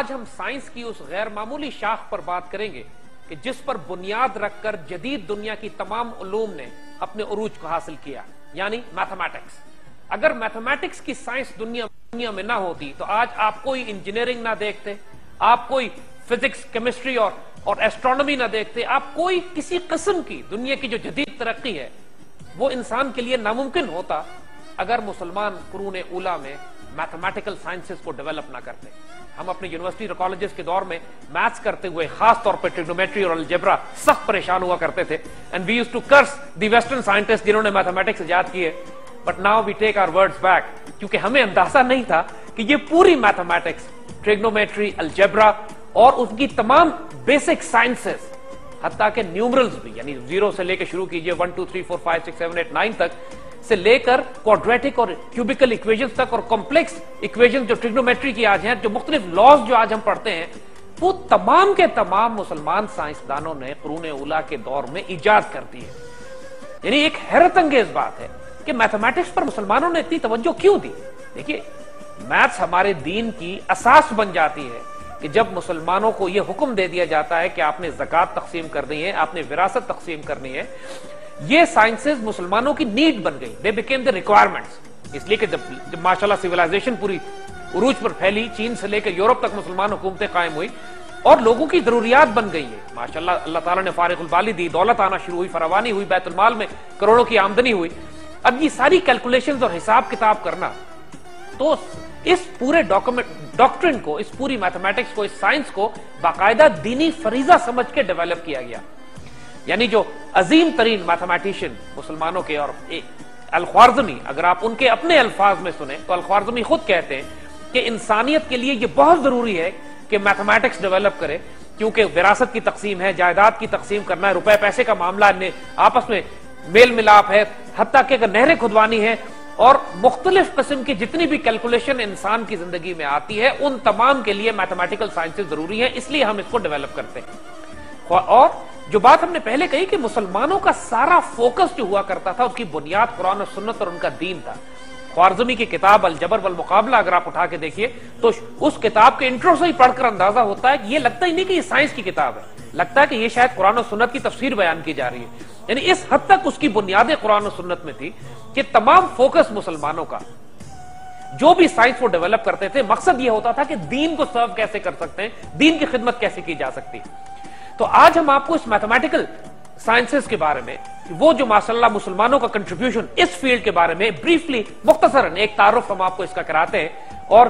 آج ہم سائنس کی اس غیر معمولی شاخ پر بات کریں گے کہ جس پر بنیاد رکھ کر جدید دنیا کی تمام علوم نے اپنے عروج کو حاصل کیا یعنی میتھمیٹکس اگر میتھمیٹکس کی سائنس دنیا دنیا میں نہ ہوتی، تو آج آپ کوئی انجینئرنگ نہ دیکھتے، آپ کوئی فزکس کیمسٹری اور اور ایسٹرونومی نہ دیکھتے، آپ کوئی کسی قسم کی دنیا کی جو جدید ترقی ہے، وہ انسان کے لیے ناممکن ہوتا اگر مسلمان قرون اولا میں میتھمیٹیکل سائنسز کو ڈیولپ نہ کرتے، ہم اپنے یونیورسٹی اور کالجز کے دور میں میتھس کرتے ہوئے خاص طور پہ ٹریگنومیٹری اور الجبرا سخت پریشان ہوا کرتے تھے and we use to curse the western scientist جنہوں نے میتھمیٹکس ایجاد کیے but now we take our words back کیونکہ ہمیں اندازہ نہیں تھا کہ یہ پوری میتھمیٹکس ٹریگنومیٹری الجبرا اور اس کی تمام بیسک سائنسز حتیٰ کہ نیومرلز بھی یعنی زیرو سے لے کے شروع کیجیے one two three four five six seven eight nine تک سے لے کر کوڈریٹک اور کیوبیکل اکویژن تک اور کمپلیکس اکویژن جو ٹریگنومیٹری کی آج ہیں، جو مختلف لاز جو آج ہم پڑھتے ہیں، وہ تمام کے تمام مسلمان سائنسدانوں نے قرون اولا کے دور میں ایجاد کر دی ہے۔ یعنی ایک حیرت انگیز بات ہے کہ میتھمیٹکس پر مسلمانوں نے اتنی توجہ کیوں دی؟ دیکھیے میتھس ہمارے دین کی اساس بن جاتی ہے کہ جب مسلمانوں کو یہ حکم دے دیا جاتا ہے کہ آپ نے زکات تقسیم کرنی ہے، آپ نے وراثت تقسیم کرنی ہے یہ سائنسز مسلمانوں کی نیڈ بن گئی۔ دے بیکیم دا ریکوائرمنٹس اس لیے کہ جب جب ماشاءاللہ سیولائزیشن پوری عروج پر پھیلی، چین سے لے کے یورپ تک مسلمان حکومتیں قائم ہوئی اور لوگوں کی ضروریات بن گئی ہے ماشاءاللہ اللہ تعالیٰ نے فارغ البالی دی، دولت آنا شروع ہوئی، فراوانی ہوئی، بیت المال میں کروڑوں کی آمدنی ہوئی۔ اب یہ ساری کیلکولیشن اور حساب کتاب کرنا، تو اس پورے ڈاکٹرن کو، اس پوری میتھمیٹکس کو، اس سائنس کو باقاعدہ دینی فریضہ سمجھ کے ڈیولپ کیا گیا۔ یعنی جو عظیم ترین میتھمیٹیشین مسلمانوں کے اور الخوارزمی، اگر آپ ان کے اپنے الفاظ میں سنیں تو الخوارزمی خود کہتے ہیں کہ انسانیت کے لیے یہ بہت ضروری ہے کہ میتھمیٹکس ڈیولپ کرے، کیونکہ وراثت کی تقسیم ہے، جائیداد کی تقسیم کرنا ہے، روپے پیسے کا معاملہ آپس میں میل ملاپ ہے، حتیٰ کہ اگر نہریں کھدوانی ہے اور مختلف قسم کی جتنی بھی کیلکولیشن انسان کی زندگی میں آتی ہے، ان تمام کے لیے میتھمیٹیکل سائنسز ضروری ہیں، اس لیے ہم اس کو ڈیولپ کرتے ہیں۔ اور جو بات ہم نے پہلے کہی کہ مسلمانوں کا سارا فوکس جو ہوا کرتا تھا اس کی بنیاد قرآن و سنت اور ان کا دین تھا۔ خوارزمی کی کتاب الجبر والمقابلہ اگر آپ اٹھا کے دیکھیے، تو اس کتاب کے انٹرو سے ہی پڑھ کر اندازہ ہوتا ہے کہ یہ لگتا ہی نہیں کہ یہ سائنس کی کتاب ہے۔ لگتا ہے کہ یہ شاید قرآن و سنت کی تفسیر بیان کی جا رہی ہے۔ یعنی اس حد تک اس کی بنیادیں قرآن و سنت میں تھی کہ تمام فوکس مسلمانوں کا۔ جو بھی سائنس وہ ڈیولپ کرتے تھے، مقصد یہ ہوتا تھا کہ دین کو سرو کیسے کر سکتے ہیں، دین کی خدمت کیسے کی جا سکتی ہے۔ تو آج ہم آپ کو اس میتھمیٹیکل سائنسز کے بارے میں، وہ جو ماشاء اللہ مسلمانوں کا کنٹریبیوشن اس فیلڈ کے بارے میں بریفلی مختصر ایک تعارف ہم آپ کو اس کا کراتے ہیں اور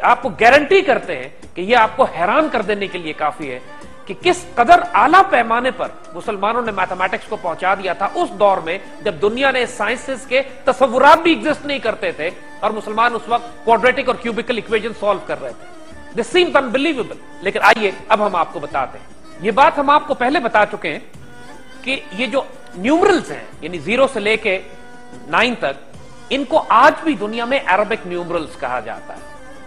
آپ کو گارنٹی کرتے ہیں کہ یہ آپ کو حیران کر دینے کے لیے کافی ہے کہ کس قدر اعلیٰ پیمانے پر مسلمانوں نے میتھمیٹکس کو پہنچا دیا تھا اس دور میں جب دنیا نے سائنسز کے تصورات بھی ایگزسٹ نہیں کرتے تھے اور مسلمان اس وقت کوڈریٹک اور کیوبیکل اکویژن سالو کر رہے تھے۔ دس سیمز انبلیویبل لیکن آئیے اب ہم آپ کو بتاتے ہیں۔ یہ بات ہم آپ کو پہلے بتا چکے ہیں کہ یہ جو نیومرلز ہیں یعنی زیرو سے لے کے نائن تک، ان کو آج بھی دنیا میں عربک نیومرلز کہا جاتا ہے۔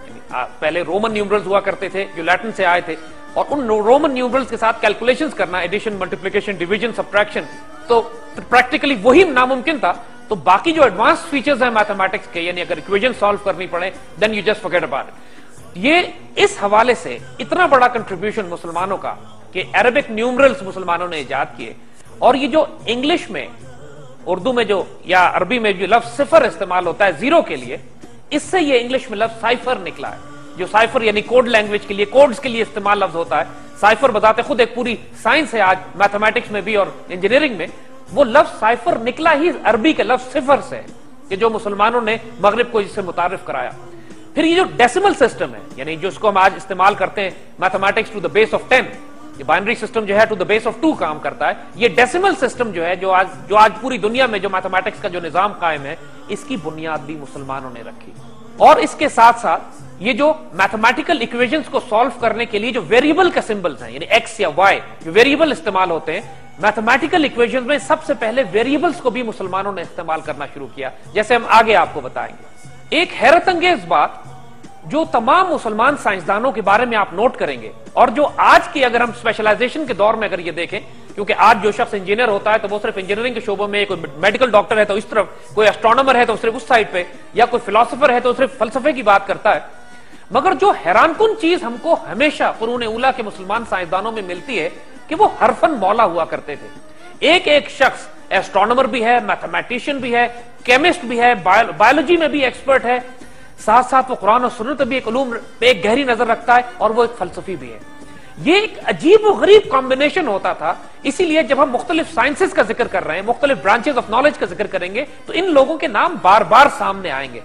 یعنی پہلے رومن نیومرلز ہوا کرتے تھے، جو لیٹن سے آئے تھے۔ اور ان رومن نیومرلز کے ساتھ کیلکولیشنز کرنا ایڈیشن ملٹیپلیکیشن ڈیویژن سبٹریکشن تو پریکٹیکلی وہی ناممکن تھا۔ تو باقی جو ایڈوانس فیچرز ہیں میتھمیٹکس کے یعنی اگر ایکویژن سالو کرنی پڑے then you just forget about یہ اس حوالے سے اتنا بڑا کنٹریبیوشن مسلمانوں کا کہ عربک نیومرلز مسلمانوں نے ایجاد کیے۔ اور یہ جو انگلش میں، اردو میں جو یا عربی میں جو لفظ صفر استعمال ہوتا ہے زیرو کے لیے، اس سے یہ انگلش میں لفظ سائفر نکلا ہے۔ جو سائفر یعنی کوڈ لینگویج کے لیے کوڈز کے لیے استعمال لفظ ہوتا ہے۔ سائفر بتاتے خود ایک پوری سائنس ہے آج میتھمیٹکس میں بھی اور انجینئرنگ میں۔ وہ لفظ سائفر نکلا ہی عربی کے لفظ صفر سے کہ جو مسلمانوں نے مغرب کو اس سے متعارف کرایا۔ پھر یہ جو ڈیسیمل سسٹم ہے یعنی جو اس کو ہم آج استعمال کرتے ہیں mathematics to the base of ten یہ بائنری سسٹم جو ہے to the base of two کام کرتا ہے. یہ ڈیسیمل سسٹم جو ہے جو آج جو آج پوری دنیا میں جو میتھمیٹکس کا جو نظام قائم ہے، اس کی بنیاد بھی مسلمانوں نے رکھی. اور اس کے ساتھ ساتھ یہ جو میتھمیٹیکل اکویژنس کو سالو کرنے کے لیے جو ویریبل کا سمبلز ہیں یعنی ایکس یا وائی جو ویریبل استعمال ہوتے ہیں میتھمیٹیکل اکویژن میں سب سے پہلے ویریبلس کو بھی مسلمانوں نے استعمال کرنا شروع کیا. جیسے ہم آگے آپ کو بتائیں گے۔ ایک حیرت انگیز بات جو تمام مسلمان سائنسدانوں کے بارے میں آپ نوٹ کریں گے اور جو آج کی اگر ہم اسپیشلائزیشن کے دور میں اگر یہ دیکھیں، کیونکہ آج جو شخص انجینئر ہوتا ہے تو وہ صرف انجینئرنگ کے شعبوں میں کوئی میڈیکل ڈاکٹر ہے تو اس طرف، کوئی اسٹرانومر ہے تو صرف اس سائڈ پہ، یا کوئی فلاسفر ہے تو صرف فلسفے کی بات کرتا ہے۔ مگر جو حیران کن چیز ہم کو ہمیشہ قرون اولا کے مسلمان سائنسدانوں میں ملتی ہے کہ وہ حرفن مولا ہوا کرتے تھے۔ ایک ایک شخص ایسٹرونمر بھی ہے میتھمیٹیشین بھی ہے کیمسٹ بھی ہے بایولوجی میں بھی ایکسپرٹ ہے۔ ساتھ ساتھ وہ قرآن و سنت بھی ایک علوم، پہ ایک گہری نظر رکھتا ہے اور وہ ایک فلسفی بھی ہے۔ یہ ایک عجیب و غریب کمبینیشن ہوتا تھا، اسی لیے جب ہم مختلف سائنسز کا ذکر کر رہے ہیں، مختلف برانچز آف نالج کا ذکر کریں گے، تو ان لوگوں کے نام بار بار سامنے آئیں گے۔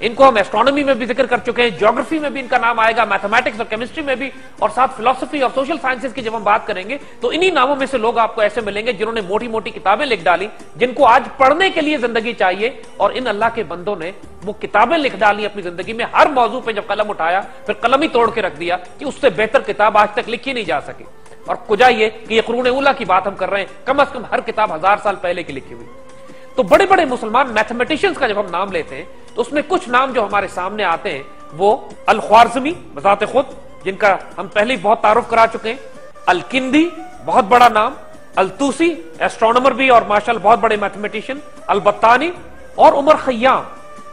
ان کو ہم ایسٹرونومی میں بھی ذکر کر چکے ہیں جیوگرافی میں بھی ان کا نام آئے گا میتھمیٹکس اور کیمسٹری میں بھی، اور ساتھ فلسفی اور سوشل سائنسز کی جب ہم بات کریں گے، تو انہی ناموں میں سے لوگ آپ کو ایسے ملیں گے جنہوں نے موٹی موٹی کتابیں لکھ ڈالی، جن کو آج پڑھنے کے لیے زندگی چاہیے، اور ان اللہ کے بندوں نے وہ کتابیں لکھ ڈالی اپنی زندگی میں، ہر موضوع پہ جب قلم اٹھایا، پھر قلم ہی توڑ کے رکھ دیا کہ اس سے بہتر کتاب آج تک لکھی نہیں جا سکی۔ اور کجا یہ کہ یہ قرون اولا کی بات ہم کر رہے ہیں، کم از کم ہر کتاب ہزار سال پہلے کی لکھی ہوئی۔ تو بڑے بڑے مسلمان میتھمیٹیشنز کا جب ہم نام لیتے ہیں، تو اس میں کچھ نام جو ہمارے سامنے آتے ہیں، وہ الخوارزمی، بذات خود، جن کا ہم پہلے بہت تعارف کرا چکے ہیں۔ الکندی، بہت بڑا نام۔ التوسی ایسٹرونمر بھی اور ماشاء بہت بڑے میتھمیٹیشین البتانی اور عمر خیام۔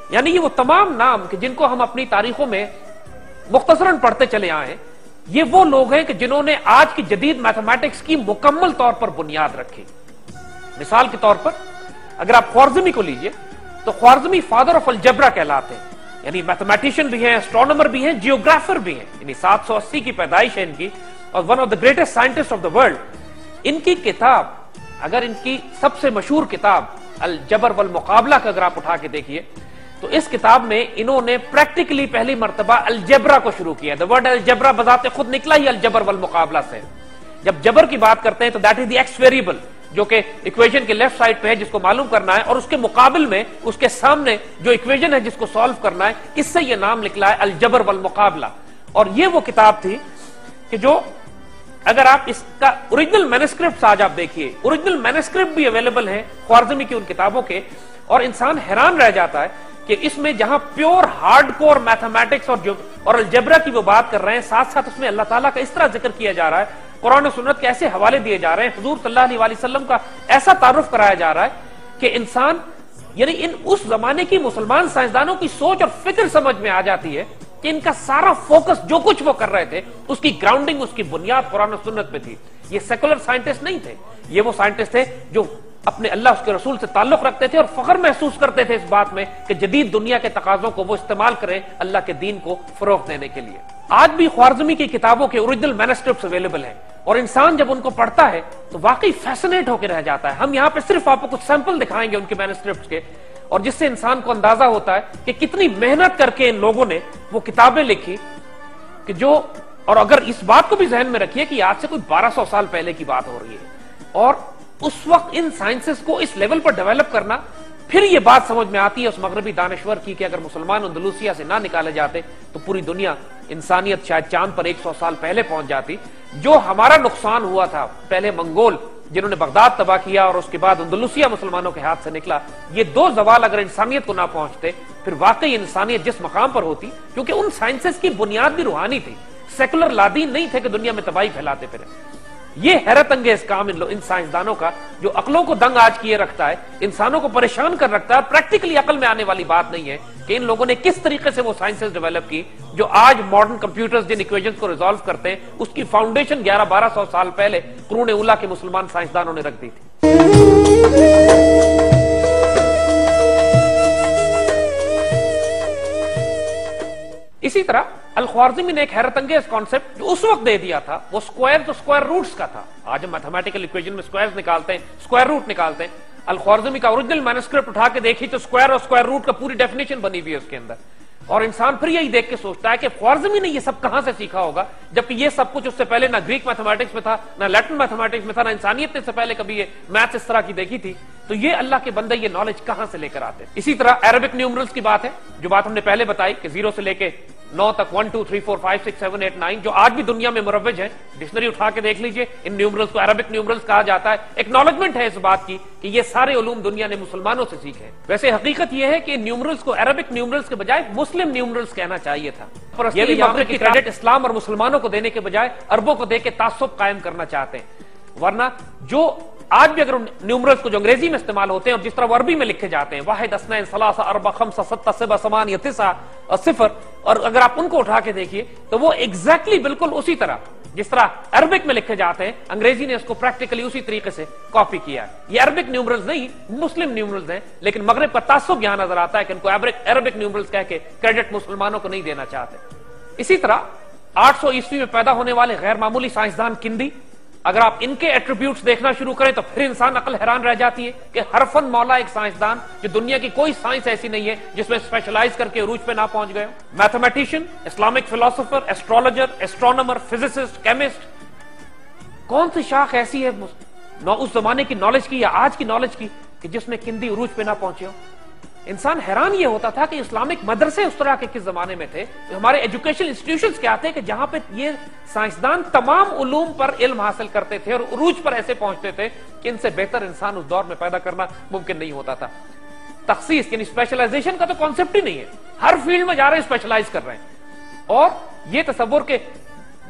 یعنی یہ وہ تمام نام کہ جن کو ہم اپنی تاریخوں میں مختصراً پڑھتے چلے آئے یہ وہ لوگ ہیں کہ جنہوں نے آج کی جدید میتھمیٹکس کی مکمل طور پر بنیاد رکھی۔ مثال کے طور پر اگر آپ خوارزمی کو لیجیے، تو خوارزمی فادر آف الجبرا کہلاتے ہیں۔ یعنی میتھمیٹیشین بھی ہیں اسٹرونومر بھی ہیں جیوگرافر بھی ہیں۔ یعنی سات سو اسی کی پیدائش ہے ان کی، اور one of the greatest scientist of the world ان کی کتاب، اگر ان کی سب سے مشہور کتاب الجبر والمقابلہ کا اگر آپ اٹھا کے دیکھیے، تو اس کتاب میں انہوں نے پریکٹیکلی پہلی مرتبہ الجبرا کو شروع کیا۔ دا ورڈ الجبرا بذات خود نکلا ہی الجبر والمقابلہ سے۔ جب جبر کی بات کرتے ہیں تو that is the X variable جو کہ ایکویشن کے لیفٹ سائڈ پہ ہے جس کو معلوم کرنا ہے اور اس کے مقابل میں اس کے سامنے جو اکویژن ہے جس کو سالو کرنا ہے، اس سے یہ نام نکلا ہے الجبر والمقابلہ۔ اور یہ وہ کتاب تھی کہ جو اگر آپ اس کا اوریجنل مینسکرپٹ آج آپ دیکھیے اوریجنل مینسکرپٹ بھی اویلیبل ہے خوارزمی کی ان کتابوں کے، اور انسان حیران رہ جاتا ہے کہ اس میں جہاں پیور ہارڈ کور میتھمیٹکس اور جو اور الجبرا کی وہ بات کر رہے ہیں، ساتھ ساتھ اس میں اللہ تعالیٰ کا اس طرح ذکر کیا جا رہا ہے۔ قرآن و سنت کے ایسے حوالے دیے جا رہے ہیں۔ حضور صلی اللہ علیہ وسلم کا ایسا تعارف کرایا جا رہا ہے کہ انسان یعنی ان اس زمانے کی مسلمان سائنسدانوں کی سوچ اور فکر سمجھ میں آ جاتی ہے کہ ان کا سارا فوکس جو کچھ وہ کر رہے تھے، اس کی گراؤنڈنگ اس کی بنیاد قرآن و سنت میں تھی۔ یہ سیکولر سائنٹسٹ نہیں تھے۔ یہ وہ سائنٹسٹ تھے جو اپنے اللہ اس کے رسول سے تعلق رکھتے تھے اور فخر محسوس کرتے تھے اس بات میں کہ جدید دنیا کے تقاضوں کو وہ استعمال کریں اللہ کے دین کو فروغ دینے کے لیے۔ آج بھی خوارزمی کی کتابوں کے اوریجنل مینسکرپٹس اویلیبل ہیں اور انسان جب ان کو پڑھتا ہے تو واقعی فیسنیٹ ہو کے رہ جاتا ہے۔ ہم یہاں پہ صرف آپ کو کچھ سیمپل دکھائیں گے ان کے مینسکرپٹس کے اور جس سے انسان کو اندازہ ہوتا ہے کہ کتنی محنت کر کے ان لوگوں نے وہ کتابیں لکھی کہ جو اور اگر اس بات کو بھی ذہن میں رکھیے کہ آج سے کوئی بارہ سو سال پہلے کی بات ہو رہی ہے اور اس وقت ان سائنسز کو اس لیول پر ڈیولپ کرنا پھر یہ بات سمجھ میں آتی ہے اس مغربی دانشور کی کہ اگر مسلمان اندلوسیا سے نہ نکالے جاتے تو پوری دنیا انسانیت شاید چاند پر ایک سو سال پہلے پہنچ جاتی۔ جو ہمارا نقصان ہوا تھا، پہلے منگول جنہوں نے بغداد تباہ کیا اور اس کے بعد اندلوسیا مسلمانوں کے ہاتھ سے نکلا، یہ دو زوال اگر انسانیت کو نہ پہنچتے، پھر واقعی انسانیت جس مقام پر ہوتی، کیونکہ ان سائنسز کی بنیاد بھی روحانی تھی۔ سیکولر لادین نہیں تھے کہ دنیا میں تباہی پھیلاتے پھرے۔ یہ حیرت انگیز کام ان, ان سائنسدانوں کا جو عقلوں کو دنگ آج کیے رکھتا ہے انسانوں کو پریشان کر رکھتا ہے پریکٹیکلی عقل میں آنے والی بات نہیں ہے کہ ان لوگوں نے کس طریقے سے وہ سائنسز ڈیولپ کی جو آج ماڈرن کمپیوٹرز جن ایکویشنز کو ریزالو کرتے ہیں اس کی فاؤنڈیشن گیارہ بارہ سو سال پہلے قرون اولا کے مسلمان سائنسدانوں نے رکھ دی تھی۔ طرح الخوارزمی نے ایک حیرت انگیز کانسیپٹ جو اس وقت دے دیا تھا، وہ سکوائر تو سکوائر روٹس کا تھا۔ آج ہم میتھمیٹیکل اکویشن میں سکوائر نکالتے ہیں سکوائر روٹ نکالتے ہیں۔ الخوارزمی کا اوریجنل مینسکرپٹ اٹھا کے دیکھی تو سکوائر اور سکوائر روٹ کا پوری ڈیفینیشن بنی ہوئی ہے اس کے اندر۔ اور انسان پھر یہی دیکھ کے سوچتا ہے کہ خوارزمی نے یہ سب کہاں سے سیکھا ہوگا؟ جبکہ یہ سب کچھ اس سے پہلے نہ گریک میتھمیٹکس میں تھا، نہ لیٹن میتھمیٹکس میں تھا، نہ انسانیت نے اس سے پہلے کبھی یہ میتھ اس طرح کی دیکھی تھی۔ تو یہ اللہ کے بندے یہ نالج کہاں سے لے کر آتے اسی طرح عربک نیومرلز کی بات ہے، جو بات ہم نے پہلے بتائی کہ زیرو سے لے کے نو تک one two three four five six seven eight nine جو آج بھی دنیا میں مروج ہے ڈکشنری اٹھا کے دیکھ لیجیے۔ ان نیومرلز کو عربک نیومرلز کہا جاتا ہے۔ ایکنالجمنٹ ہے اس بات کی کہ یہ سارے علوم دنیا نے مسلمانوں سے سیکھے ویسے حقیقت یہ ہے کہ نیومرلز کو عربک نیومرلز کے بجائے مسلم نیومرلز کہنا چاہیے تھا۔ یہ بھی کی کریڈٹ اسلام اور مسلمانوں کو دینے کے بجائے عربوں کو دے کے تعصب قائم کرنا چاہتے ہیں۔ ورنہ جو آج بھی اگر نیومرلز کو جو انگریزی میں استعمال ہوتے ہیں اور جس طرح وہ عربی میں لکھے جاتے ہیں، واحد اسنین سلاسہ اربع خمسہ ستہ سبہ سمان یا تسعہ صفر، اور اگر آپ ان کو اٹھا کے دیکھیے تو وہ ایگزیکٹلی بالکل اسی طرح، جس طرح عربک میں لکھے جاتے ہیں، انگریزی نے اس کو پریکٹیکلی اسی طریقے سے کاپی کیا ہے۔ یہ عربک نیومرلز نہیں، مسلم نیومرلز ہیں، لیکن مغرب کا تعصب یہاں نظر آتا ہے کہ ان کو عربک نیومرلز کہہ کے کریڈٹ مسلمانوں کو نہیں دینا چاہتے۔ اسی طرح آٹھ سو عیسوی میں پیدا ہونے والے غیر معمولی سائنسدان کندی اگر آپ ان کے ایٹریبیوٹس دیکھنا شروع کریں تو پھر انسان عقل حیران رہ جاتی ہے کہ ہرفن مولا ایک سائنسدان جو دنیا کی کوئی سائنس ایسی نہیں ہے جس میں اسپیشلائز کر کے عروج پہ نہ پہنچ گئے mathematician Islamic philosopher astrologer astronomer physicist chemist کون سی شاخ ایسی ہے اس زمانے کی نالج کی یا آج کی نالج کی کہ جس میں کندی عروج پہ نہ پہنچے ہو انسان حیران یہ ہوتا تھا کہ اسلامک مدرسے اس طرح کے کس زمانے میں تھے؟ ہمارے ایجوکیشن انسٹیٹیوشنز کیا تھے کہ جہاں پہ یہ سائنسدان تمام علوم پر علم حاصل کرتے تھے اور عروج پر ایسے پہنچتے تھے کہ ان سے بہتر انسان اس دور میں پیدا کرنا ممکن نہیں ہوتا تھا۔ تخصیص یعنی اسپیشلائزیشن کا تو کانسیپٹ ہی نہیں ہے۔ ہر فیلڈ میں جا رہے ہیں اسپیشلائز کر رہے ہیں۔ اور یہ تصور کے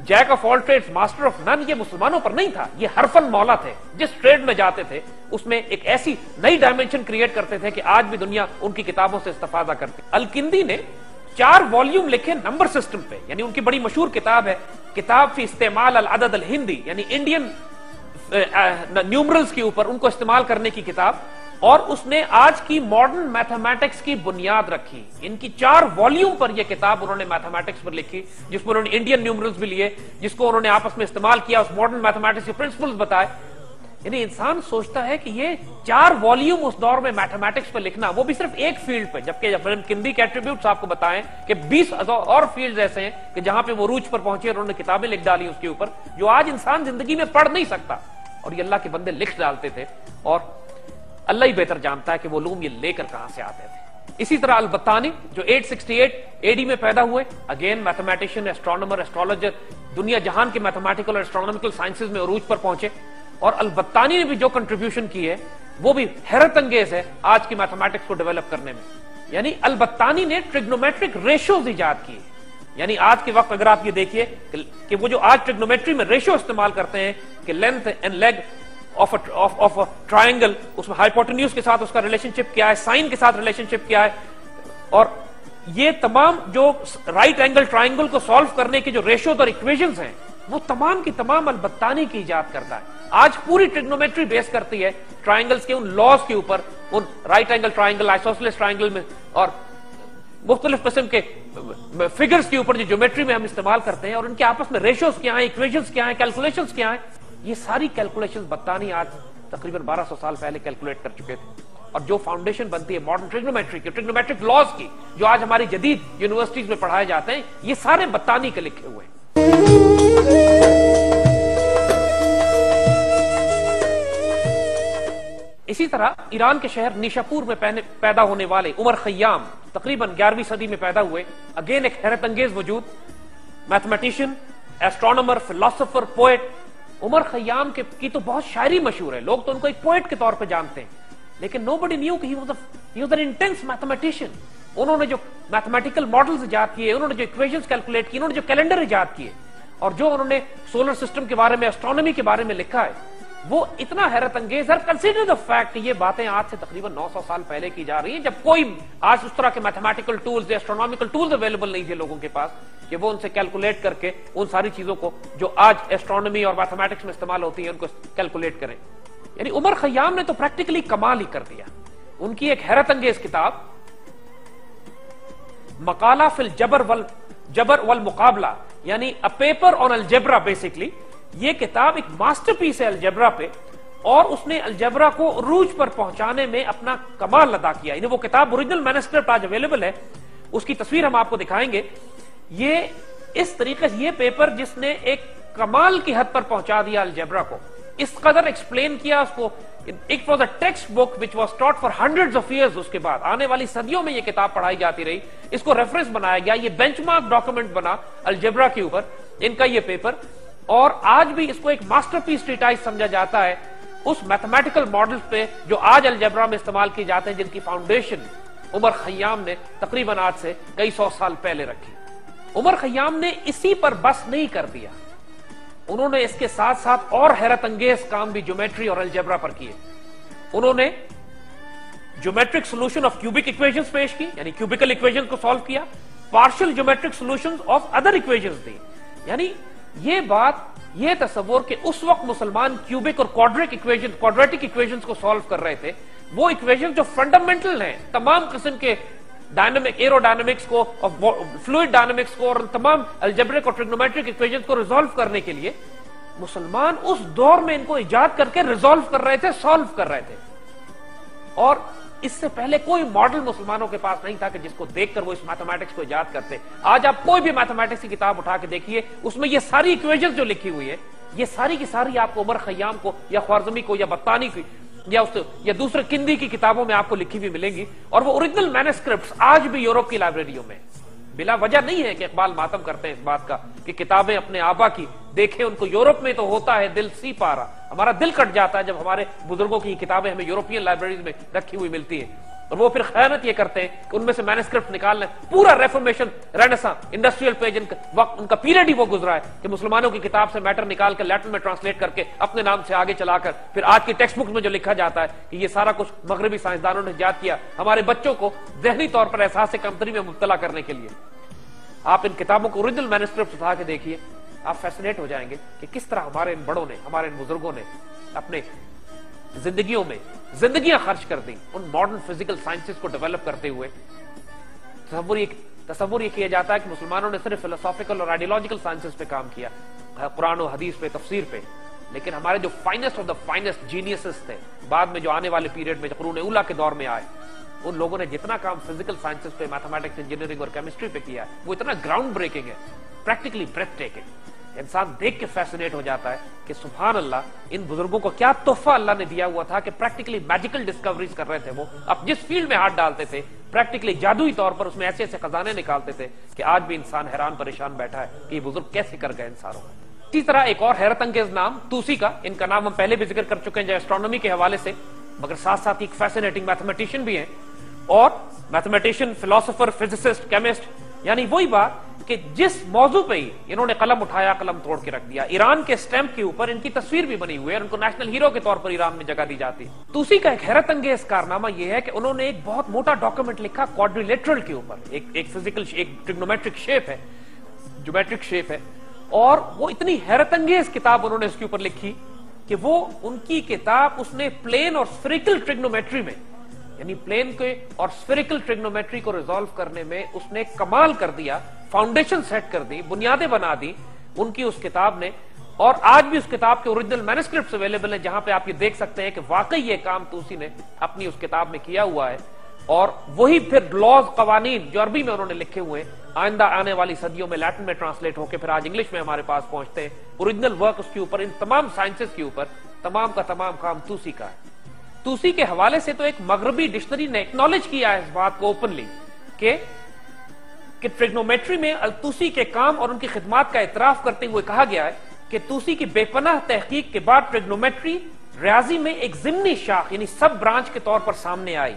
jack of all trade master of none یہ مسلمانوں پر نہیں تھا، یہ ہرفن مولا تھے۔ جس ٹریڈ میں جاتے تھے، اس میں ایک ایسی نئی ڈائمنشن کریٹ کرتے تھے کہ آج بھی دنیا ان کی کتابوں سے استفادہ کرتی۔ الکندی نے چار والیوم لکھے نمبر سسٹم پہ یعنی ان کی بڑی مشہور کتاب ہے، کتاب فی استعمال العدد الہندی یعنی انڈین نیومرلز کے اوپر ان کو استعمال کرنے کی کتاب۔ اور اس نے آج کی ماڈرن میتھمیٹکس کی بنیاد رکھی۔ ان کی چار والیوم پر یہ کتاب انہوں نے میتھمیٹکس پر لکھی، جس پر انہوں نے انڈین نیومرلز بھی لیے، جس کو انہوں نے آپس میں استعمال کیا، اس ماڈرن میتھمیٹکس کے پرنسپلز بتائے۔ یعنی انسان سوچتا ہے کہ یہ چار والیوم اس دور میں میتھمیٹکس پہ لکھنا، وہ بھی صرف ایک فیلڈ پہ۔ جبکہ جب کندی کے ایٹریبیوٹس آپ کو بتائیں کہ بیس اور فیلڈز ایسے ہیں کہ جہاں پہ وہ روچ پر پہنچے اور انہوں نے کتابیں لکھ ڈالی اس کے اوپر، جو آج انسان زندگی میں پڑھ نہیں سکتا۔ اور یہ اللہ کے بندے لکھ ڈالتے تھے۔ اور اللہ ہی بہتر جانتا ہے کہ وہ لوم یہ لے کر کہاں سے آتے تھے۔ اسی طرح البتانی جو 868 اے ڈی میں پیدا ہوئے اگین میتھمیٹیشین ایسٹرونومر ایسٹرولوجر دنیا جہان کے میتھمیٹیکل اور ایسٹرونومیکل سائنسز میں عروج پر پہنچے۔ اور البتانی نے بھی جو کنٹریبیوشن کی ہے، وہ بھی حیرت انگیز ہے آج کی میتھمیٹکس کو ڈیولپ کرنے میں۔ یعنی البتانی نے ٹریگنومیٹرک ریشوز ایجاد کی یعنی آج کے وقت اگر آپ یہ دیکھیے کہ وہ جو آج ٹریگنومیٹری میں ریشو استعمال کرتے ہیں، کہ length and leg of triangle اس میں ہائیپوٹنیوز کے ساتھ اس کا ریلیشن شپ کیا ہے سائن کے ساتھ ریلیشن شپ کیا ہے، اور یہ تمام جو رائٹ اینگل ٹرائنگل کو سالو کرنے کے جو ریشوز اور اکویژنز ہیں، وہ تمام کی تمام البتانی کی ایجاد کرتا ہے۔ آج پوری ٹیکنومیٹری بیس کرتی ہے ٹرائنگلز کے ان لاز کے اوپر، ان right angle triangle isosceles triangle میں، اور مختلف قسم کے فگرز کے اوپر جو جیومیٹری میں ہم استعمال کرتے ہیں، اور ان کے آپس میں ریشوز کیا ہیں اکویژنز کیا ہیں کیلکولیشنز کیا ہیں۔ یہ ساری کیلکولیشن بتانی آج تقریباً بارہ سو سال پہلے کیلکولیٹ کر چکے تھے۔ اور جو فاؤنڈیشن بنتی ہے ماڈرن ٹریگنومیٹری کی ٹریگنومیٹرک لاز کی، جو آج ہماری جدید یونیورسٹیز میں پڑھائے جاتے ہیں، یہ سارے بتانی کے لکھے ہوئے ہیں۔ اسی طرح ایران کے شہر نیشاپور میں پیدا ہونے والے عمر خیام تقریباً گیارہویں صدی میں پیدا ہوئے۔ اگین ایک حیرت انگیز وجود mathematician astronomer philosopher poet Omar Khayyam کی تو بہت شاعری مشہور ہے۔ لوگ تو ان کو ایک پوئٹ کے طور پہ جانتے ہیں۔ لیکن نو بڈی نیو انٹینس میتھمیٹیشین انہوں نے جو میتھمیٹیکل ماڈلز ایجاد کیے، انہوں نے جو ایکویشنز کیلکولیٹ کی انہوں نے جو کیلنڈر ایجاد کیے۔ اور جو انہوں نے سولر سسٹم کے بارے میں اسٹرانومی کے بارے میں لکھا ہے وہ اتنا حیرت انگیز ہے۔ کنسیڈر دا فیکٹ یہ باتیں آج سے تقریباً نو سو سال پہلے کی جا رہی ہیں۔ جب کوئی آج اس طرح کے میتھمیٹیکل ٹولز یا اسٹرونامیکل ٹولز اویلیبل نہیں تھے لوگوں کے پاس، کہ وہ ان سے کیلکولیٹ کر کے ان ساری چیزوں کو جو آج ایسٹرونومی اور میتھمیٹکس میں استعمال ہوتی ہیں، ان کو کیلکولیٹ کریں۔ یعنی عمر خیام نے تو پریکٹیکلی کمال ہی کر دیا۔ ان کی ایک حیرت انگیز کتاب، مقالہ فل جبر ول جبر والمقابلہ یعنی a paper on algebra basically یہ کتاب ایک ماسٹر پیس ہے الجبرا پہ، اور اس نے الجبرا کو عروج پر پہنچانے میں اپنا کمال ادا کیا۔ یعنی وہ کتاب اوریجنل مینسکرپٹ آج اویلیبل ہے، اس کی تصویر ہم آپ کو دکھائیں گے۔ یہ اس طریقے سے یہ پیپر جس نے ایک کمال کی حد پر پہنچا دیا الجبرا کو۔ اس قدر ایکسپلین کیا اس کو۔ ایک was a textbook which was taught for hundred of years اس کے بعد۔ آنے والی صدیوں میں یہ کتاب پڑھائی جاتی رہی۔ اس کو ریفرنس بنایا گیا۔ یہ بینچ مارک ڈاکومنٹ بنا الجبرا کے اوپر۔ ان کا یہ پیپر اور آج بھی اس کو ایک ماسٹر پیس ٹریٹائز سمجھا جاتا ہے، اس میتھمیٹیکل ماڈل پہ جو آج الجبرا میں استعمال کی جاتے ہیں، جن کی فاؤنڈیشن عمر خیام نے تقریباً آج سے کئی سو سال پہلے رکھی۔ عمر خیام نے اسی پر بس نہیں کر دیا۔ انہوں نے اس کے ساتھ ساتھ اور حیرت انگیز کام بھی جیومیٹری اور الجبرا پر کیے۔ انہوں نے geometric solution of cubic equations پیش کی یعنی کیوبیکل اکویشن کو سالو کیا۔ Partial geometric solution of other equations دی۔ یعنی یہ بات، یہ تصور کہ اس وقت مسلمان کیوبک اور کوڈرک اکویشن کوڈریٹک اکویشنز کو سالو کر رہے تھے، وہ اکویشن جو فنڈامنٹل ہیں، تمام قسم کے ڈائنامک ایرو ڈائنامکس کو فلوئڈ ڈائنامکس کو اور تمام الجبرک اور ٹریگنومیٹرک اکویشن کو ریزالو کرنے کے لیے مسلمان اس دور میں ان کو ایجاد کر کے ریزالو کر رہے تھے سالو کر رہے تھے۔ اور اس سے پہلے کوئی ماڈل مسلمانوں کے پاس نہیں تھا کہ جس کو دیکھ کر وہ اس میتھمیٹکس کو ایجاد کرتے۔ آج آپ کوئی بھی میتھمیٹکس کی کتاب اٹھا کے دیکھیے، اس میں یہ ساری اکویشن جو لکھی ہوئی ہے یہ ساری کی ساری آپ کو عمر خیام کو یا خوارزمی کو یا بطانی کی یا اس یا دوسرے کندی کی کتابوں میں آپ کو لکھی ہوئی ملیں گی۔ اور وہ اوریجنل مینسکرپٹس آج بھی یورپ کی لائبریریوں میں بلا وجہ نہیں ہے کہ اقبال ماتم کرتے ہیں اس بات کا کہ کتابیں اپنے آبا کی دیکھیں ان کو یورپ میں تو ہوتا ہے دل سی پارا۔ ہمارا دل کٹ جاتا ہے جب ہمارے بزرگوں کی کتابیں ہمیں یورپین لائبریریز میں رکھی ہوئی ملتی ہے اور وہ پھر خیانت یہ کرتے ہیں کہ ان میں سے مینسکرپٹ نکال لیں۔ پورا ریفرمیشن رینسا انڈسٹریل پیج، ان کا وقت، ان کا پیریڈ ہی وہ گزرا ہے کہ مسلمانوں کی کتاب سے میٹر نکال کر لیٹر میں ٹرانسلیٹ کر کے اپنے نام سے آگے چلا کر پھر آج کی ٹیکسٹ بک میں جو لکھا جاتا ہے کہ یہ سارا کچھ مغربی سائنسدانوں نے یاد کیا ہمارے بچوں کو ذہنی طور پر احساس کمتری میں مبتلا کرنے کے لیے۔ آپ ان کتابوں کو اوریجنل مینسکرپٹ اٹھا کے دیکھیے۔ آپ فیسنیٹ ہو جائیں گے کہ کس طرح ہمارے ان بڑوں نے، ہمارے ان بزرگوں نے اپنے زندگیوں میں زندگیاں خرچ کر دیں ان ماڈرن فزیکل سائنسز کو ڈیولپ کرتے ہوئے۔ تصور یہ تصور یہ کیا جاتا ہے کہ مسلمانوں نے صرف فلسافیکل اور آئیڈیولوجیکل سائنسز پہ کام کیا، قرآن و حدیث پہ، تفسیر پہ۔ لیکن ہمارے جو finest of the finest geniuses تھے، بعد میں جو آنے والے پیریڈ میں جو قرون اولا کے دور میں آئے ان لوگوں نے جتنا کام فزیکل سائنسز پہ میتھمیٹکس انجینئرنگ اور کیمسٹری پہ کیا ہے وہ اتنا گراؤنڈ بریکنگ ہے پریکٹیکلی بریتھ ٹیکنگ انسان دیکھ کے فیسنیٹ ہو جاتا ہے کہ سبحان اللہ ان بزرگوں کو کیا تحفہ اللہ نے دیا ہوا تھا کہ پریکٹیکلی میجیکل ڈسکوریز کر رہے تھے وہ، اب جس فیلڈ میں ہاتھ ڈالتے تھے پریکٹیکلی جادوئی طور پر اس میں ایسے ایسے خزانے نکالتے تھے کہ آج بھی انسان حیران پریشان بیٹھا ہے کہ یہ بزرگ کیسے کر گئے انسانوں اسی طرح ایک اور حیرت انگیز نام، توسی کا، ان کا نام ہم پہلے بھی ذکر کر چکے ہیں جو ایسٹرونومی کے حوالے سے، مگر ساتھ ساتھ ایک فیسنیٹنگ میتھمیٹیشین بھی ہیں۔ اور میتھمیٹیشین فلاسفر فزسسٹ کیمسٹ یعنی وہی بات کہ جس موضوع پہ ہی انہوں نے قلم اٹھایا، قلم توڑ کے رکھ دیا۔ ایران کے سٹیمپ کے اوپر ان کی تصویر بھی بنی ہوئی ہے ان کو نیشنل ہیرو کے طور پر ایران میں جگہ دی جاتی تو اسی کا ایک حیرت انگیز کارنامہ یہ ہے کہ انہوں نے ایک بہت موٹا ڈاکومنٹ لکھا کوڈریلیٹرل کے اوپر۔ ایک ایک فزیکل ایک ٹریگنومیٹرک شیپ ہے جومیٹرک شیپ ہے۔ اور وہ اتنی حیرت انگیز کتاب انہوں نے اس کے اوپر لکھی کہ وہ ان کی کتاب اس نے پلین اور سفریکل ٹریگنومیٹری میں یعنی پلین کے اور سفیریکل ٹریگنومیٹری کو ریزالو کرنے میں اس نے کمال کر دیا فاؤنڈیشن سیٹ کر دی، بنیادیں بنا دی، ان کی اس کتاب نے۔ اور آج بھی اس کتاب کے اوریجنل مینسکرپٹس اویلیبل ہیں، جہاں پہ آپ یہ دیکھ سکتے ہیں کہ واقعی یہ کام توسی نے اپنی اس کتاب میں کیا ہوا ہے۔ اور وہی پھر لاز قوانین جو عربی میں انہوں نے لکھے ہوئے آئندہ آنے والی صدیوں میں لیٹن میں ٹرانسلیٹ ہو کے پھر آج انگلش میں ہمارے پاس پہنچتے ہیں۔ اوریجنل ورک اس کے اوپر، ان تمام سائنسز کے اوپر، تمام کا تمام کام توسی کا ہے۔ توسی کے حوالے سے تو ایک مغربی ڈکشنری نے اکنالج کیا ہے اس بات کو اوپنلی کہ کہ ٹریگنومیٹری میں التوسی کے کام اور ان کی خدمات کا اعتراف کرتے ہوئے کہا گیا ہے کہ توسی کی بے پناہ تحقیق کے بعد ٹریگنومیٹری ریاضی میں ایک ضمنی شاخ یعنی سب برانچ کے طور پر سامنے آئی۔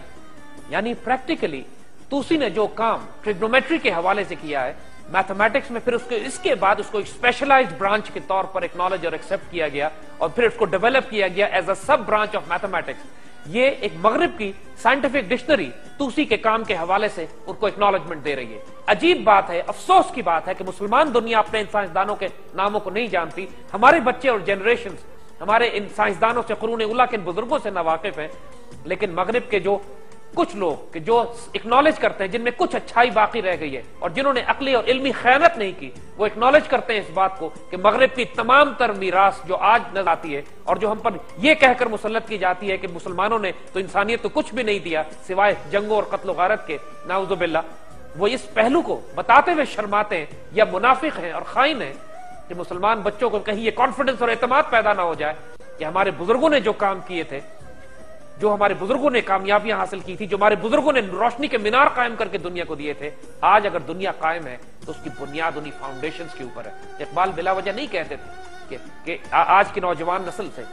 یعنی پریکٹیکلی توسی نے جو کام ٹریگنومیٹری کے حوالے سے کیا ہے میتھمیٹکس میں پھر اس کے اس کے بعد اس کو ایک اسپیشلائزڈ برانچ کے طور پر اکنالج اور ایکسپٹ کیا گیا اور پھر اس کو ڈیولپ کیا گیا as a sub branch of mathematics یہ ایک مغرب کی سائنٹیفک ڈکشنری توسی کے کام کے حوالے سے ان کو اکنالجمنٹ دے رہی ہے. عجیب بات ہے، افسوس کی بات ہے کہ مسلمان دنیا اپنے ان سائنسدانوں کے ناموں کو نہیں جانتی. ہمارے بچے اور جنریشن ہمارے ان سائنسدانوں سے قرون اولا کے ان بزرگوں سے ناواقف ہیں، لیکن مغرب کے جو کچھ لوگ کہ جو اکنالج کرتے ہیں، جن میں کچھ اچھائی باقی رہ گئی ہے اور جنہوں نے عقلی اور علمی خیانت نہیں کی، وہ اکنالج کرتے ہیں اس بات کو کہ مغرب کی تمام تر میراث جو آج نظر آتی ہے اور جو ہم پر یہ کہہ کر مسلط کی جاتی ہے کہ مسلمانوں نے تو انسانیت تو کچھ بھی نہیں دیا سوائے جنگوں اور قتل و غارت کے۔ ناؤز باللہ، وہ اس پہلو کو بتاتے ہوئے شرماتے ہیں یا منافق ہیں اور خائن ہیں کہ مسلمان بچوں کو کہیں یہ کانفیڈنس اور اعتماد پیدا نہ ہو جائے کہ ہمارے بزرگوں نے جو کام کیے تھے جو ہمارے بزرگوں نے کامیابیاں حاصل کی تھی، جو ہمارے بزرگوں نے روشنی کے مینار قائم کر کے دنیا کو دیے تھے، آج اگر دنیا قائم ہے تو اس کی بنیاد انہیں فاؤنڈیشن کے اوپر ہے۔ اقبال بلا وجہ نہیں کہتے تھے کہ آج کی نوجوان نسل سے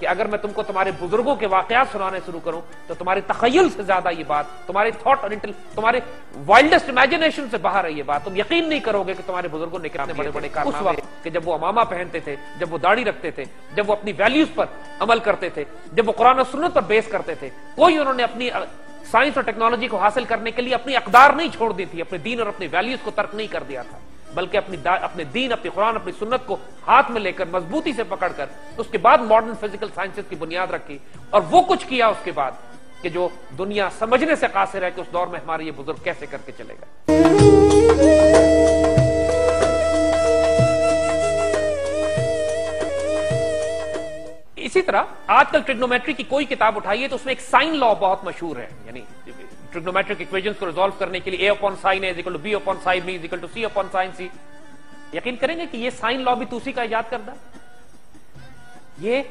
کہ اگر میں تم کو تمہارے بزرگوں کے واقعات سنانے شروع کروں تو تمہاری تخیل سے زیادہ یہ بات تمہاری تھاٹ اور تمہارے وائلڈسٹ امیجنیشن سے باہر ہے یہ بات۔ تم یقین نہیں کرو گے کہ تمہارے بزرگوں نے کتنے بڑے بڑے اس وقت کہ جب وہ امامہ پہنتے تھے جب وہ داڑھی رکھتے تھے جب وہ اپنی ویلیوز پر عمل کرتے تھے جب وہ قرآن و سنت پر بیس کرتے تھے۔ کوئی انہوں نے اپنی سائنس اور ٹیکنالوجی کو حاصل کرنے کے لیے اپنی اقدار نہیں چھوڑ دی تھی اپنے دین اور اپنی ویلیوز کو ترک نہیں کر دیا تھا۔ بلکہ اپنی اپنے دین، اپنی قرآن، اپنی سنت کو ہاتھ میں لے کر، مضبوطی سے پکڑ کر، اس کے بعد ماڈرن فزیکل سائنسز کی بنیاد رکھی اور وہ کچھ کیا اس کے بعد کہ جو دنیا سمجھنے سے قاصر ہے کہ اس دور میں ہمارے یہ بزرگ کیسے کر کے چلے گا اسی طرح آج کل ٹریگنومیٹری کی کوئی کتاب اٹھائیے تو اس میں ایک سائن لا بہت مشہور ہے یعنی ٹریگنومیٹرک اکویجنز کو ریزالو کرنے کے لیے اے اپون سائن ہے to B upon sine B to C upon sine C یقین کریں گے کہ یہ سائن لا بھی توسی کا ایجاد کردہ؟ یہ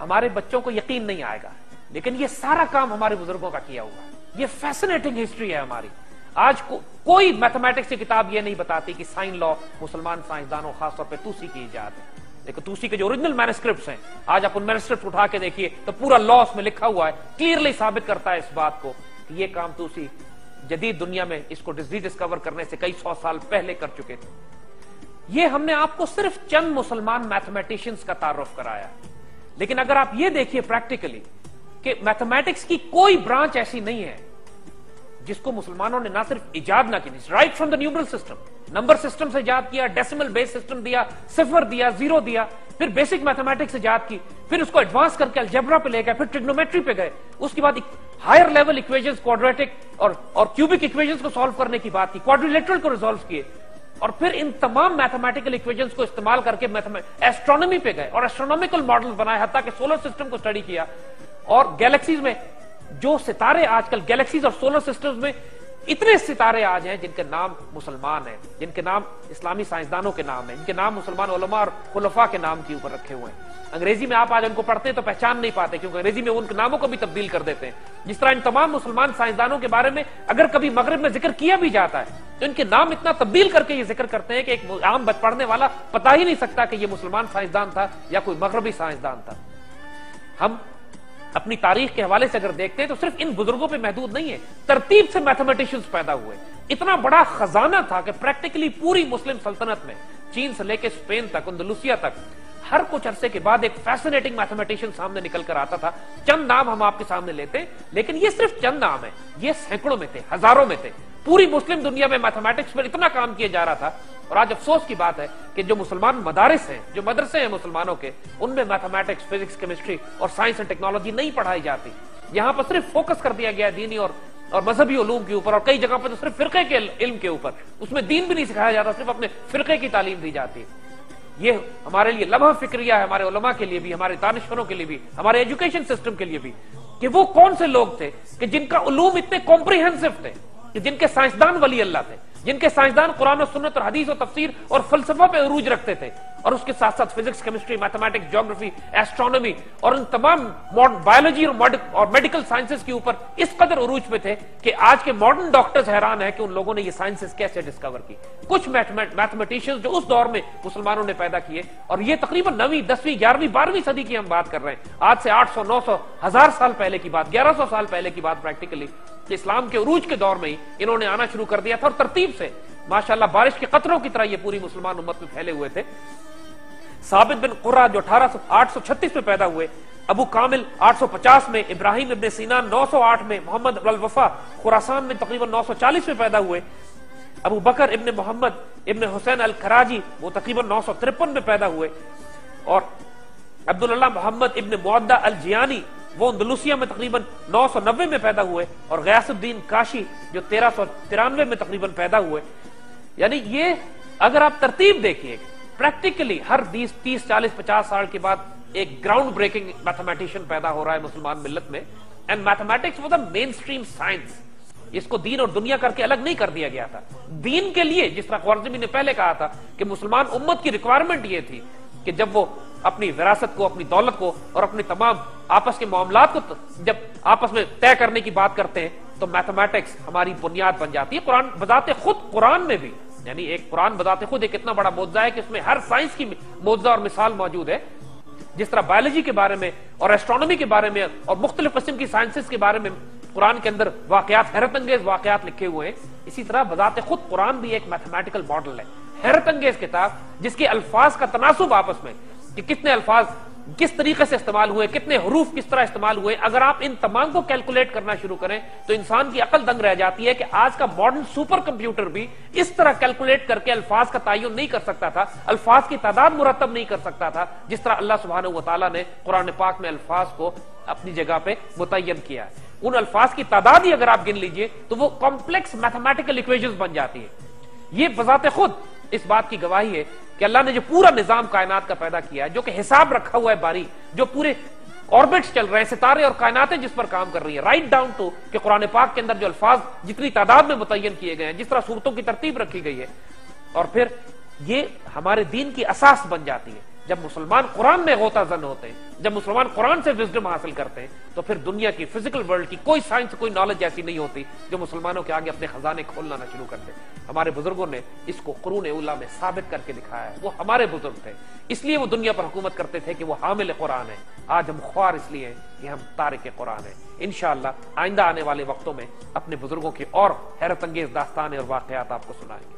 ہمارے بچوں کو یقین نہیں آئے گا، لیکن یہ سارا کام ہمارے بزرگوں کا کیا ہوا۔ یہ فیسنیٹنگ ہسٹری ہے ہماری۔ آج کو کوئی میتھمیٹکس کی کتاب یہ نہیں بتاتی کہ سائن لا مسلمان سائنسدانوں خاص طور پہ توسی کی ایجاد ہے۔ لیکن توسی کے جو اوریجنل مینسکرپٹس ہیں، آج آپ ان مینسکرپٹ اٹھا کے دیکھیے تو پورا لا اس میں لکھا ہوا ہے کلیئرلی ثابت کرتا ہے اس بات کو کہ یہ کام توسی جدید دنیا میں اس کو ڈی ڈسکور کرنے سے کئی سو سال پہلے کر چکے تھے۔ یہ ہم نے آپ کو صرف چند مسلمان میتھمیٹیشنز کا تعارف کرایا۔ لیکن اگر آپ یہ دیکھیے پریکٹیکلی کہ میتھمیٹکس کی کوئی برانچ ایسی نہیں ہے۔ جس کو مسلمانوں نے نہ صرف ایجاد نہ کی right from the numeral system number system سے ایجاد کیا ڈیسیمل بیس سسٹم دیا، صفر دیا زیرو دیا، پھر بیسک میتھمیٹکس ایجاد کی، پھر اس کو ایڈوانس کر کے الجبرا پہ لے گئے، پھر ٹریگنومیٹری پہ گئے۔ اس کے بعد ہائر لیول اکویژنس کوڈریٹک اور اور کیوبک اکویژنس کو سالو کرنے کی بات کی کوڈریلیٹرل کو ریزالو کیے۔ اور پھر ان تمام میتھمیٹیکل اکویژنس کو استعمال کر کے ایسٹرونومی پہ گئے اور ایسٹرونومیکل ماڈل بنائے، حتیٰ کہ سولر سسٹم کو اسٹڈی کیا۔ اور گیلیکسیز میں جو ستارے آج کل گیلیکسیز اور سولر سسٹم میں اتنے ستارے آج ہیں جن کے نام مسلمان ہیں، جن کے نام اسلامی سائنسدانوں کے نام ہیں، جن کے نام مسلمان علماء اور خلفاء کے نام کے اوپر رکھے ہوئے ہیں۔ انگریزی میں آپ آج ان کو پڑھتے ہیں تو پہچان نہیں پاتے، کیونکہ انگریزی میں ان کے ناموں کو بھی تبدیل کر دیتے ہیں۔ جس طرح ان تمام مسلمان سائنسدانوں کے بارے میں اگر کبھی مغرب میں ذکر کیا بھی جاتا ہے، تو ان کے نام اتنا تبدیل کر کے یہ ذکر کرتے ہیں کہ ایک عام بچ پڑھنے والا پتا ہی نہیں سکتا کہ یہ مسلمان سائنسدان تھا یا کوئی مغربی سائنسدان تھا۔ ہم اپنی تاریخ کے حوالے سے اگر دیکھتے ہیں تو صرف ان بزرگوں پہ محدود نہیں ہے، ترتیب سے میتھمیٹیشنز پیدا ہوئے۔ اتنا بڑا خزانہ تھا کہ پریکٹیکلی پوری مسلم سلطنت میں، چین سے لے کے اسپین تک اندلوسیا تک، ہر کچھ عرصے کے بعد ایک فیسنیٹنگ میتھمیٹیشن سامنے نکل کر آتا تھا۔ چند نام ہم آپ کے سامنے لیتے لیکن یہ صرف چند نام ہے یہ سینکڑوں میں تھے، ہزاروں میں تھے۔ پوری مسلم دنیا میں میتھمیٹکس پر اتنا کام کیا جا رہا تھا۔ اور آج افسوس کی بات ہے کہ جو مسلمان مدارس ہیں، جو مدرسے ہیں مسلمانوں کے، ان میں میتھمیٹکس فزکس کیمسٹری اور سائنس اینڈ ٹیکنالوجی نہیں پڑھائی جاتی۔ یہاں پر صرف فوکس کر دیا گیا ہے دینی اور اور مذہبی علوم کے اوپر اور کئی جگہ پر تو صرف فرقے کے علم کے اوپر۔ اس میں دین بھی نہیں سکھایا جاتا، صرف اپنے فرقے کی تعلیم دی جاتی یہ ہمارے لیے لمحہ فکریہ ہے، ہمارے علماء کے لیے بھی، ہمارے دانشوروں کے لیے بھی، ہمارے ایجوکیشن سسٹم کے لیے بھی کہ وہ کون سے لوگ تھے کہ جن کا علوم اتنے کمپریہنسو تھے کہ جن کے سائنسدان ولی اللہ تھے۔ جن کے سائنسدان قرآن و سنت اور حدیث و تفسیر اور فلسفہ پہ عروج رکھتے تھے اور اس کے ساتھ ساتھ physics, chemistry mathematics geography astronomy اور ان تمام بایولوجی اور میڈیکل سائنسز کے اوپر اس قدر عروج پہ تھے کہ آج کے ماڈرن ڈاکٹرز حیران ہیں کہ ان لوگوں نے یہ سائنسز کیسے ڈسکور کی۔ کچھ میتھمیٹیشنز جو اس دور میں مسلمانوں نے پیدا کیے اور یہ تقریباً نویں، دسویں، گیارہویں، بارہویں صدی کی ہم بات کر رہے ہیں۔ آج سے آٹھ سو، نو سو، ہزار سال پہلے کی بات، گیارہ سو سال پہلے کی بات پریکٹیکلی اسلام کے عروج کے دور میں ہی انہوں نے آنا شروع کر دیا تھا اور ترتیب سے۔ ماشاءاللہ بارش کے قطروں کی طرح یہ پوری مسلمان امت میں پھیلے ہوئے تھے۔ ثابت بن قرہ جو اٹھارہ سو آٹھ سو چھتیس میں پیدا ہوئے، ابو کامل آٹھ سو پچاس میں، ابراہیم ابن سینا نو سو آٹھ میں، محمد الوفا خوراسان میں تقریباً نو سو چالیس میں پیدا ہوئے۔ ابو بکر ابن محمد ابن حسین الخراجی وہ تقریباً نو سو ترپن میں پیدا ہوئے۔ اور عبداللہ محمد ابن معدہ الجیانی وہ اندلوسیا میں تقریباً نو سو نوے میں پیدا ہوئے اور غیاس الدین کاشی جو تیرہ سو ترانوے میں تقریباً پیدا ہوئے۔ یعنی یہ اگر آپ ترتیب دیکھیے پریکٹیکلی ہر بیس، تیس، چالیس، پچاس سال کے بعد ایک گراؤنڈ بریکنگ میتھمیٹیشین پیدا ہو رہا ہے مسلمان ملت میں۔ And mathematics was a mainstream science اس کو دین اور دنیا کر کے الگ نہیں کر دیا گیا تھا۔ دین کے لیے، جس طرح خوارزمی نے پہلے کہا تھا کہ مسلمان امت کی ریکوائرمنٹ یہ تھی کہ جب وہ اپنی وراثت کو، اپنی دولت کو اور اپنی تمام آپس کے معاملات کو جب آپس میں طے کرنے کی بات کرتے ہیں، تو میتھمیٹکس ہماری بنیاد بن جاتی ہے۔ قرآن بذات خود قرآن میں بھی یعنی ایک قرآن بذات خود ایک اتنا بڑا موضوع ہے کہ اس میں ہر سائنس کی موضوع اور مثال موجود ہے۔ جس طرح بایولوجی کے بارے میں اور ایسٹرانومی کے بارے میں اور مختلف قسم کی سائنسز کے بارے میں قرآن کے اندر واقعات حیرت انگیز واقعات لکھے ہوئے ہیں۔ اسی طرح بذات خود قرآن بھی ایک میتھمیٹیکل ماڈل ہے۔ حیرت انگیز کتاب جس کے الفاظ کا تناسب آپس میں کہ کتنے الفاظ کس طریقے سے استعمال ہوئے، کتنے حروف کس طرح استعمال ہوئے، اگر آپ ان تمام کو کیلکولیٹ کرنا شروع کریں تو انسان کی عقل دنگ رہ جاتی ہے کہ آج کا ماڈرن سپر کمپیوٹر بھی اس طرح کیلکولیٹ کر کے الفاظ کا تعین نہیں کر سکتا تھا، الفاظ کی تعداد مرتب نہیں کر سکتا تھا، جس طرح اللہ سبحانہ و تعالیٰ نے قرآن پاک میں الفاظ کو اپنی جگہ پہ متعین کیا ہے۔ ان الفاظ کی تعداد ہی اگر آپ گن لیجیے تو وہ کمپلیکس میتھمیٹیکل اکویژن بن جاتی ہے۔ یہ بذات خود اس بات کی گواہی ہے کہ اللہ نے جو پورا نظام کائنات کا پیدا کیا ہے، جو کہ حساب رکھا ہوا ہے باری، جو پورے آربٹس چل رہے ہیں، ستارے اور کائناتیں جس پر کام کر رہی ہیں رائٹ ڈاؤن ٹو کہ قرآن پاک کے اندر جو الفاظ جتنی تعداد میں متعین کیے گئے ہیں، جس طرح صورتوں کی ترتیب رکھی گئی ہے۔ اور پھر یہ ہمارے دین کی اساس بن جاتی ہے۔ جب مسلمان قرآن میں غوطہ زن ہوتے ہیں، جب مسلمان قرآن سے وزڈم حاصل کرتے ہیں، تو پھر دنیا کی فزیکل ورلڈ کی کوئی سائنس کوئی نالج ایسی نہیں ہوتی جو مسلمانوں کے آگے اپنے خزانے کھولنا نہ شروع کر ہمارے بزرگوں نے اس کو قرون اولا میں ثابت کر کے دکھایا ہے۔ وہ ہمارے بزرگ تھے۔ اس لیے وہ دنیا پر حکومت کرتے تھے کہ وہ حامل قرآن ہے آج ہم خوار اس لیے کہ ہم تارک قرآن ہیں۔ انشاءاللہ آئندہ آنے والے وقتوں میں اپنے بزرگوں کے اور حیرت انگیز داستان اور واقعات آپ کو سنائیں گے۔